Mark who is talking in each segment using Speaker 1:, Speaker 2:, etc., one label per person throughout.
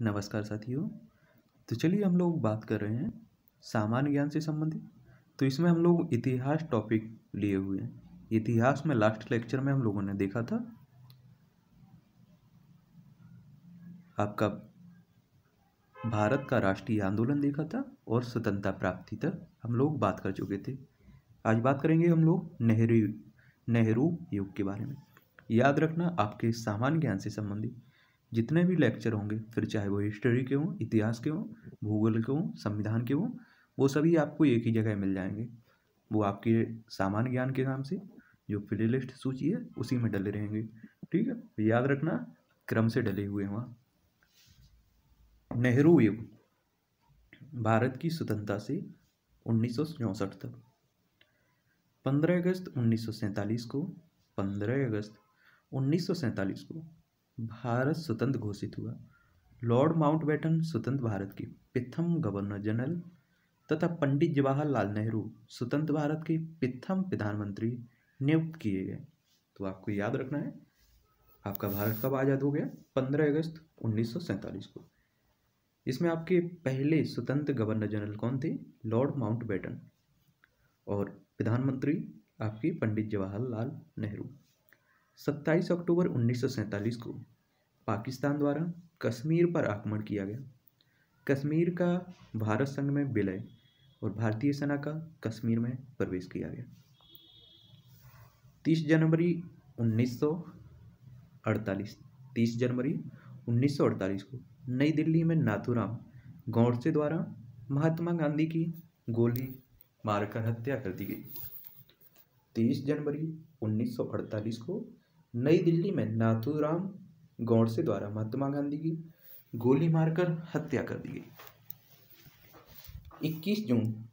Speaker 1: नमस्कार साथियों। तो चलिए हम लोग बात कर रहे हैं सामान्य ज्ञान से संबंधित। तो इसमें हम लोग इतिहास टॉपिक लिए हुए हैं। इतिहास में लास्ट लेक्चर में हम लोगों ने देखा था। आपका भारत का राष्ट्रीय आंदोलन देखा था और स्वतंत्रता प्राप्ति तक हम लोग बात कर चुके थे। आज बात करेंगे हम लोग नेहरू नेहरू युग के बारे में। याद रखना आपके सामान्य ज्ञान से संबंधित। जितने भी लेक्चर होंगे, फिर चाहे वो हिस्ट्री के हों, इतिहास के हों, भूगोल के हों, संविधान के हों, वो सभी आपको एक ही जगह मिल जाएँगे। वो आपके सामान्य ज्ञान के नाम से, जो प्ले लिस्ट सूची है, उसी में डले रहेंगे। ठीक है? याद रखना, क्रम से डले हुए वहाँ। नेहरू युग, भारत की स्वतंत्रता से उन्नीस तक। पंद्रह अगस्त उन्नीस सौ सैंतालीस को, पंद्रह अगस्त उन्नीस सौ सैंतालीस को भारत स्वतंत्र घोषित हुआ। लॉर्ड माउंटबेटन स्वतंत्र भारत के प्रथम गवर्नर जनरल तथा पंडित जवाहरलाल नेहरू स्वतंत्र भारत के प्रथम प्रधानमंत्री नियुक्त किए गए। तो आपको याद रखना है, आपका भारत कब आज़ाद हो गया? पंद्रह अगस्त उन्नीस सौ सैंतालीस को। इसमें आपके पहले स्वतंत्र गवर्नर जनरल कौन थे? लॉर्ड माउंटबेटन और प्रधानमंत्री आपके पंडित जवाहरलाल नेहरू। सत्ताईस अक्टूबर उन्नीस सौ सैंतालीस को पाकिस्तान द्वारा कश्मीर पर आक्रमण किया गया। कश्मीर का भारत संघ में विलय और भारतीय सेना का कश्मीर में प्रवेश किया गया। तीस जनवरी उन्नीस सौ अड़तालीस, तीस जनवरी उन्नीस सौ अड़तालीस को नई दिल्ली में नाथूराम गौडसे द्वारा महात्मा गांधी की गोली मारकर हत्या कर दी गई। तीस जनवरी उन्नीस सौ अड़तालीस को नई दिल्ली में नाथूराम गौडसे द्वारा महात्मा गांधी की गोली मारकर हत्या कर दी गई। 21 जून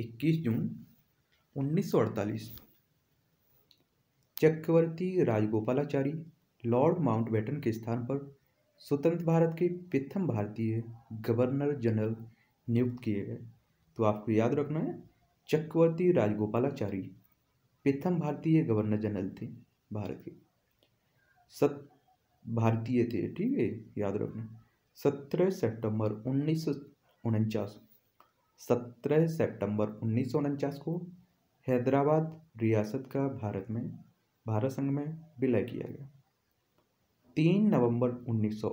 Speaker 1: 21 जून 1948 चक्रवर्ती राजगोपालाचारी लॉर्ड माउंटबेटन के स्थान पर स्वतंत्र भारत के प्रथम भारतीय गवर्नर जनरल नियुक्त किए गए। तो आपको याद रखना है, चक्रवर्ती राजगोपालाचारी प्रथम भारतीय गवर्नर जनरल थे। भारत के सत, भारतीय थे, ठीक है? याद रखना। सत्रह सितंबर उन्नीस उनचास। सत्रह सितंबर उन्नीस सौ उनचास को हैदराबाद रियासत का भारत में, भारत संघ में विलय किया गया। तीन नवंबर उन्नीस सौ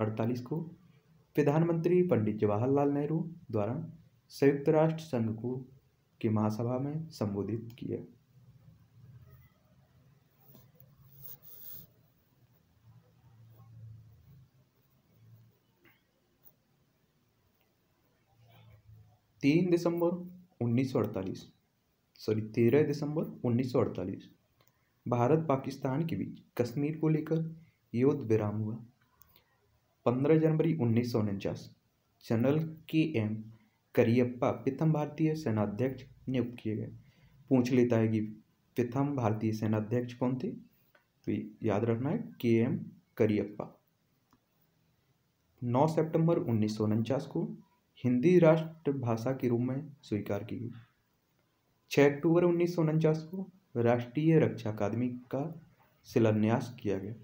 Speaker 1: अड़तालीस को प्रधानमंत्री पंडित जवाहरलाल नेहरू द्वारा संयुक्त राष्ट्र संघ को, की महासभा में संबोधित किया। तीन दिसंबर उन्नीस सॉरी तेरह दिसंबर उन्नीस सौ अड़तालीस, भारत पाकिस्तान के बीच कश्मीर को लेकर युद्ध विराम हुआ। पंद्रह जनवरी उन्नीस सौ उनचास, जनरल के एम करियप्पा प्रथम भारतीय सेनाध्यक्ष नियुक्त किए गए। पूछ लेता है कि प्रथम भारतीय सेनाध्यक्ष कौन थे? तो याद रखना है, के एम करियप्पा। नौ सितंबर उन्नीस सौ उनचास को हिंदी राष्ट्रभाषा के रूप में स्वीकार की गई। छः अक्टूबर उन्नीस सौ उनचास को राष्ट्रीय रक्षा अकादमी का शिलान्यास किया गया।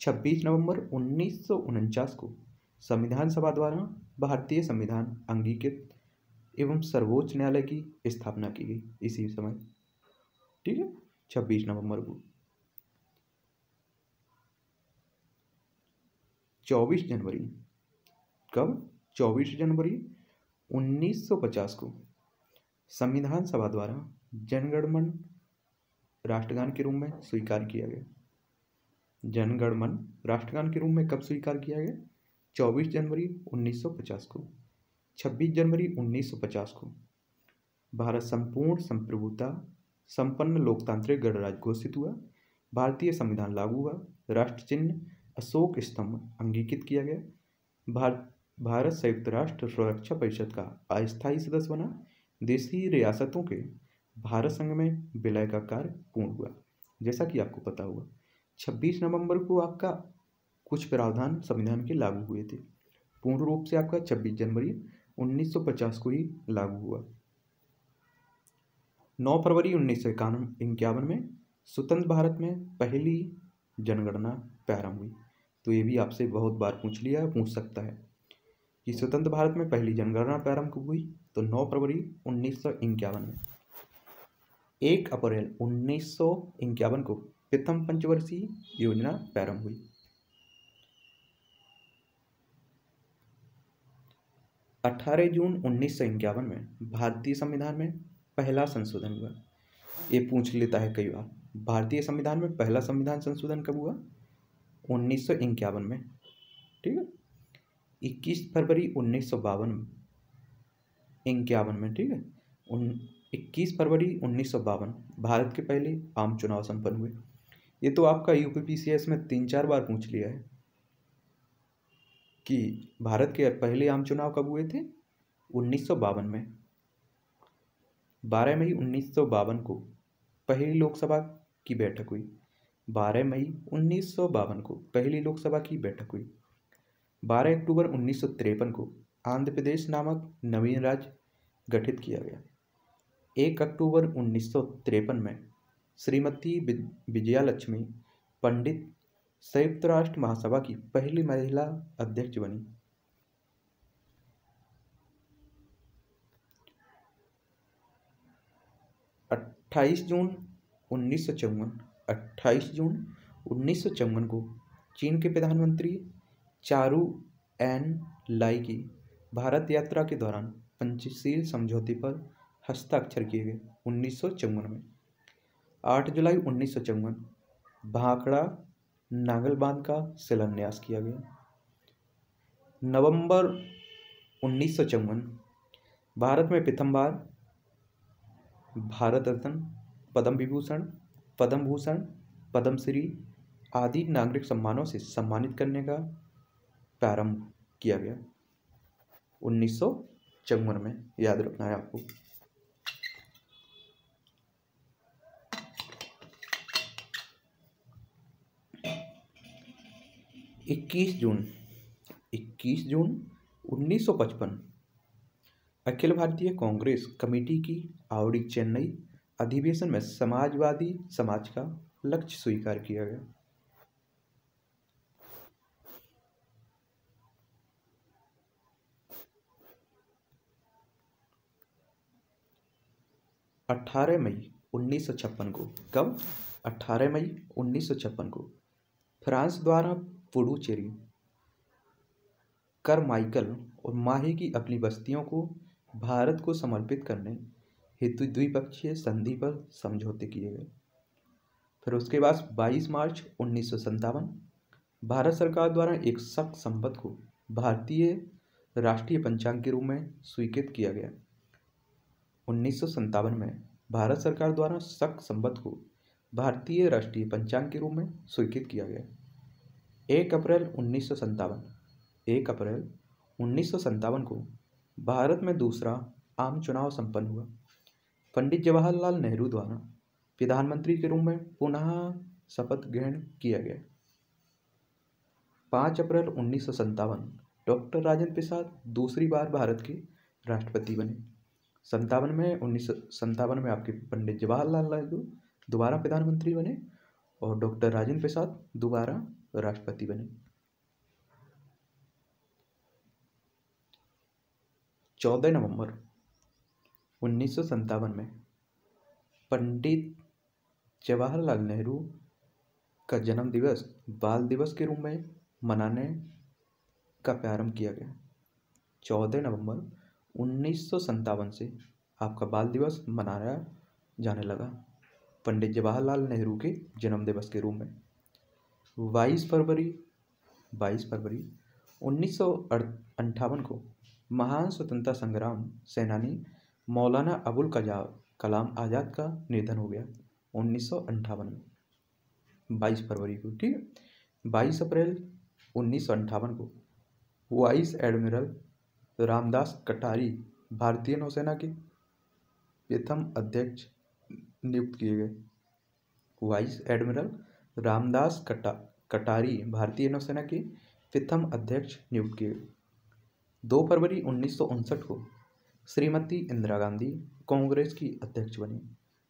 Speaker 1: छब्बीस नवंबर उन्नीस सौ उनचास को संविधान सभा द्वारा भारतीय संविधान अंगीकृत एवं सर्वोच्च न्यायालय की स्थापना की गई इसी समय। ठीक है? छब्बीस नवंबर को। चौबीस जनवरी, कब? चौबीस जनवरी 1950 को संविधान सभा द्वारा जनगणमन राष्ट्रगान के रूप में स्वीकार किया गया। जनगणमन राष्ट्रगान के रूप में कब स्वीकार किया गया? 24 जनवरी 1950 को 26 जनवरी 1950 को। भारत संपूर्ण संप्रभुता, संपन्न लोकतांत्रिक गणराज्य घोषित हुआ। भारतीय संविधान लागू हुआ। राष्ट्र चिन्ह अशोक स्तंभ अंगीकृत किया गया। भारत भारत संयुक्त राष्ट्र सुरक्षा परिषद का अस्थायी सदस्य बना। देशी रियासतों के भारत संघ में विलय का कार्य पूर्ण हुआ, जैसा कि आपको पता हुआ 26 नवंबर को आपका कुछ प्रावधान संविधान के लागू हुए थे। पूर्ण रूप से आपका 26 जनवरी 1950 को ही लागू हुआ। 9 फरवरी उन्नीस सौ इक्यावन में स्वतंत्र भारत में पहली जनगणना प्रारंभ हुई। तो ये भी आपसे बहुत बार पूछ लिया, पूछ सकता है। कि स्वतंत्र भारत में पहली जनगणना प्रारंभ हुई? तो 9 फरवरी उन्नीस सौ इक्यावन में। एक अप्रैल उन्नीस सौ इक्यावन को प्रथम पंचवर्षीय योजना प्रारंभ हुई। अठारह जून उन्नीस सौ इक्यावन में भारतीय संविधान में पहला संशोधन हुआ। ये पूछ लेता है कई बार, भारतीय संविधान में पहला संविधान संशोधन कब हुआ? उन्नीस सौ इक्यावन में, ठीक है? इक्कीस फरवरी उन्नीस सौ बावन, इक्यावन में, ठीक है? इक्कीस फरवरी उन्नीस सौ बावन, भारत के पहले आम चुनाव संपन्न हुए। ये तो आपका यू पी सी एस में तीन चार बार पूछ लिया है कि भारत के पहले आम चुनाव कब हुए थे? उन्नीस सौ बावन में। बारह मई उन्नीस सौ बावन को पहली लोकसभा की बैठक हुई। बारह मई उन्नीस सौ बावन को पहली लोकसभा की बैठक हुई। बारह अक्टूबर उन्नीस सौ तिरपन को आंध्र प्रदेश नामक नवीन राज्य गठित किया गया। एक अक्टूबर उन्नीस सौ तिरपन में श्रीमती विजया लक्ष्मी पंडित संयुक्त राष्ट्र महासभा की पहली महिला अध्यक्ष बनी। अट्ठाईस जून उन्नीस सौ चौवन, अट्ठाईस जून उन्नीस सौ चौवन को चीन के प्रधानमंत्री चारू एन लाई की भारत यात्रा के दौरान पंचशील समझौते पर हस्ताक्षर किए गए उन्नीस सौ चौवन में। आठ जुलाई उन्नीस सौ चौवन, भाखड़ा नांगल बाँध का शिलान्यास किया गया। नवंबर उन्नीस सौ चौवन, भारत में प्रथम बार भारत रत्न, पद्म विभूषण, पद्म भूषण, पद्मश्री आदि नागरिक सम्मानों से सम्मानित करने का प्रारंभ किया गया। उन्नीस सौ चौवन में, याद रखना है आपको। इक्कीस जून इक्कीस जून उन्नीस सौ पचपन, अखिल भारतीय कांग्रेस कमेटी की आवड़ी चेन्नई अधिवेशन में समाजवादी समाज का लक्ष्य स्वीकार किया गया। अठारह मई उन्नीस सौ छप्पन को, कब? अठारह मई उन्नीस सौ छप्पन को, फ्रांस द्वारा पुडुचेरी। कर माइकल और माही की अपनी बस्तियों को भारत को समर्पित करने हेतु द्विपक्षीय संधि पर समझौते किए गए। फिर उसके बाद 22 मार्च उन्नीस भारत सरकार द्वारा एक सख्त संबद्ध को भारतीय राष्ट्रीय पंचांग के रूप में स्वीकृत किया गया। उन्नीस में भारत सरकार द्वारा सख्त संबद्ध को भारतीय राष्ट्रीय पंचांग के रूप में स्वीकृत किया गया। एक अप्रैल उन्नीस एक अप्रैल उन्नीस को भारत में दूसरा आम चुनाव संपन्न हुआ। पंडित जवाहरलाल नेहरू द्वारा प्रधानमंत्री के रूप में पुनः शपथ ग्रहण किया गया। पाँच अप्रैल उन्नीस डॉक्टर राजेंद्र प्रसाद दूसरी बार भारत के राष्ट्रपति बने। संतावन में, उन्नीस संतावन में आपके पंडित जवाहरलाल नेहरू दोबारा प्रधानमंत्री बने और डॉक्टर राजेंद्र प्रसाद दोबारा राष्ट्रपति बने। चौदह नवंबर, उन्नीस में पंडित जवाहरलाल नेहरू का जन्म दिवस, बाल दिवस के रूप में मनाने का प्रारंभ किया गया। चौदह नवंबर उन्नीस सौ सतावन से आपका बाल दिवस मनाया जाने लगा। पंडित जवाहरलाल नेहरू के जन्म दिवस के रूप में। बाईस फरवरी बाईस फरवरी उन्नीस सौ अट्ठावन को महान स्वतंत्रता संग्राम सेनानी मौलाना अबुल कलाम आज़ाद का निधन हो गया उन्नीस में। बाईस फरवरी को, ठीक है? बाईस अप्रैल उन्नीस को वाइस एडमिरल रामदास कटारी, भारतीय नौसेना के प्रथम अध्यक्ष नियुक्त किए गए। वाइस एडमिरल रामदास कटा, कटारी, भारतीय नौसेना के प्रथम अध्यक्ष नियुक्त किए गए। दो फरवरी उन्नीस सौ उनसठ को श्रीमती इंदिरा गांधी कांग्रेस की अध्यक्ष बनी।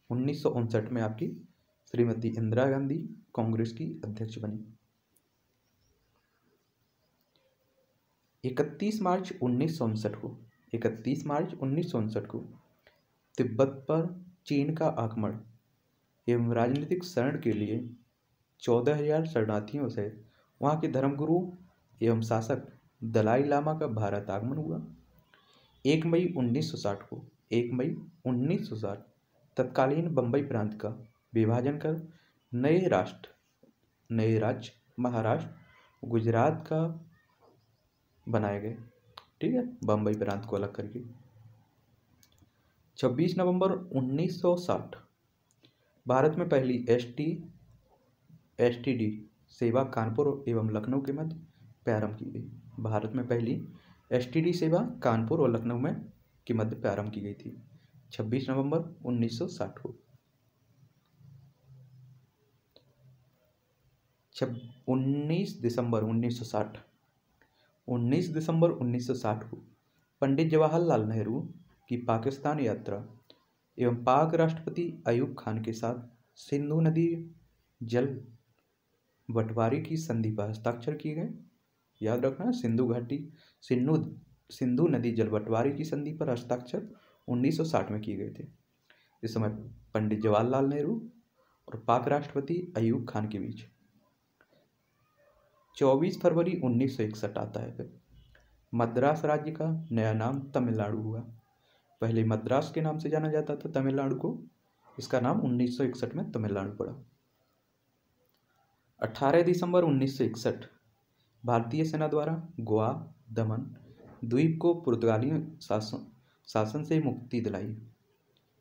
Speaker 1: उन्नीस सौ उनसठ में आपकी श्रीमती इंदिरा गांधी कांग्रेस की अध्यक्ष बनी। इकतीस मार्च उन्नीस सौ उनसठ को, इकतीस मार्च उन्नीस सौ उनसठ को, तिब्बत पर चीन का आक्रमण एवं राजनीतिक शरण के लिए चौदह हज़ार शरणार्थियों से वहाँ के धर्मगुरु एवं शासक दलाई लामा का भारत आगमन हुआ। एक मई 1960 को, एक मई 1960 तत्कालीन बम्बई प्रांत का विभाजन कर नए राष्ट्र, नए राज्य, महाराष्ट्र, गुजरात का बनाए गए। ठीक है? बम्बई प्रांत को अलग करके। 26 नवंबर 1960 भारत में पहली S T S T D सेवा कानपुर एवं लखनऊ के मध्य प्रारंभ की गई। भारत में पहली एस टी डी सेवा कानपुर और लखनऊ में के मध्य प्रारंभ की गई थी। 26 नवंबर 1960 को। छब, उन्नीस दिसंबर 1960 19 दिसंबर 1960 को पंडित जवाहरलाल नेहरू की पाकिस्तान यात्रा एवं पाक राष्ट्रपति अयूब खान के साथ सिंधु नदी जल बंटवारे की संधि पर हस्ताक्षर किए गए। याद रखना, सिंधु घाटी सिन्धु सिंधु नदी जल बंटवारे की संधि पर हस्ताक्षर 1960 में किए गए थे। इस समय पंडित जवाहरलाल नेहरू और पाक राष्ट्रपति अयूब खान के बीच 24 फरवरी 1961 आता है फिर। मद्रास राज्य का नया नाम तमिलनाडु हुआ। पहले मद्रास के नाम से जाना जाता था तमिलनाडु को। इसका नाम 1961 में तमिलनाडु पड़ा। 18 दिसंबर 1961 भारतीय सेना द्वारा गोवा, दमन, द्वीप को पुर्तगाली शासन शासन से मुक्ति दिलाई।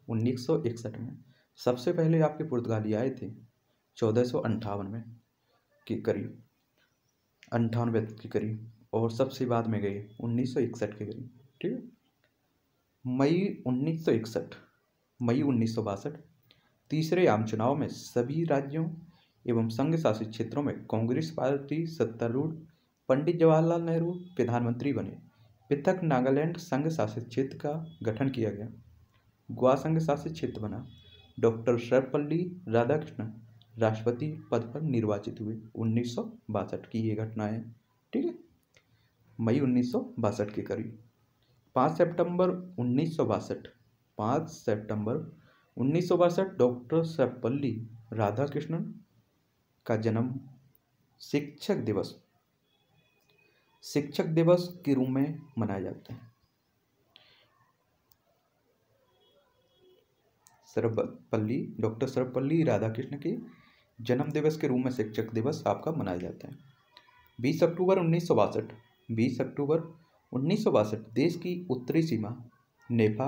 Speaker 1: 1961 में सबसे पहले आपके पुर्तगाली आए थे, चौदह में के करीब। अंठानवे के करीब और सबसे बाद में गए 1961 के करीब, ठीक है? मई 1961 मई उन्नीस तीसरे आम चुनाव में सभी राज्यों एवं संघ शासित क्षेत्रों में कांग्रेस पार्टी सत्तारूढ़, पंडित जवाहरलाल नेहरू प्रधानमंत्री बने। पृथक नागालैंड संघ शासित क्षेत्र का गठन किया गया। गोवा संघ शासित क्षेत्र बना। डॉक्टर सर्वपल्ली राधाकृष्णन राष्ट्रपति पद पर निर्वाचित हुए। उन्नीस सौ बासठ की ये घटना है, ठीक है? मई उन्नीस सौ बासठ के करीब। पाँच सितंबर उन्नीस सौ बासठ, पाँच सितंबर उन्नीस सौ बासठ, डॉक्टर सर्वपल्ली राधाकृष्णन का जन्म शिक्षक दिवस शिक्षक दिवस के रूप में मनाया जाते हैं। सर्वपल्ली, डॉक्टर सर्वपल्ली राधाकृष्ण के जन्म दिवस के रूप में शिक्षक दिवस आपका मनाया जाता है। बीस अक्टूबर उन्नीस सौ बासठ, बीस अक्टूबर उन्नीस सौ बासठ, देश की उत्तरी सीमा नेपा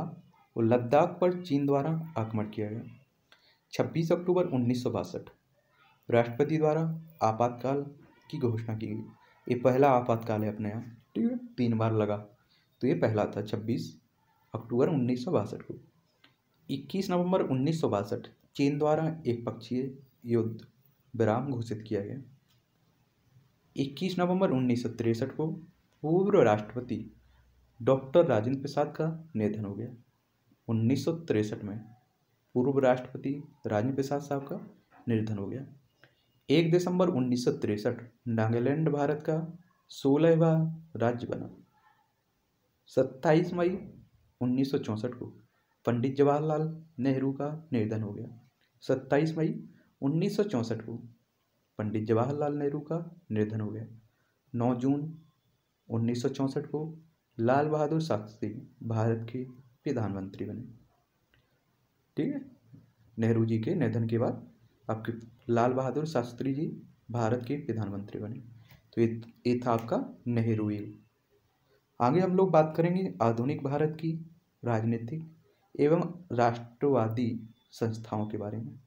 Speaker 1: और लद्दाख पर चीन द्वारा आक्रमण किया गया। छब्बीस अक्टूबर उन्नीस सौ बासठ, राष्ट्रपति द्वारा आपातकाल की घोषणा की गई। ये पहला आपातकाल है अपने यहाँ ठीक है? तीन बार लगा। तो ये पहला था छब्बीस अक्टूबर उन्नीस सौ बासठ को। इक्कीस नवंबर उन्नीस सौ बासठ, चीन द्वारा एक पक्षीय युद्ध विराम घोषित किया गया। इक्कीस नवंबर उन्नीस को पूर्व राष्ट्रपति डॉक्टर राजेंद्र प्रसाद का निधन हो गया। उन्नीस में पूर्व राष्ट्रपति राजेंद्र प्रसाद साहब का निधन हो गया। एक दिसंबर उन्नीस नागालैंड भारत का सोलहवा राज्य बना। सत्ताईस मई उन्नीस सौ चौंसठ को पंडित जवाहरलाल नेहरू का निधन हो गया। सत्ताईस मई उन्नीस सौ चौंसठ को पंडित जवाहरलाल नेहरू का निधन हो गया। नौ जून उन्नीस सौ चौंसठ को लाल बहादुर शास्त्री भारत के प्रधानमंत्री बने। ठीक है? नेहरू जी के निधन के बाद आपके लाल बहादुर शास्त्री जी भारत के प्रधानमंत्री बने। तो ये ये था आपका नेहरू युग आगे हम लोग बात करेंगे आधुनिक भारत की राजनीतिक एवं राष्ट्रवादी संस्थाओं के बारे में।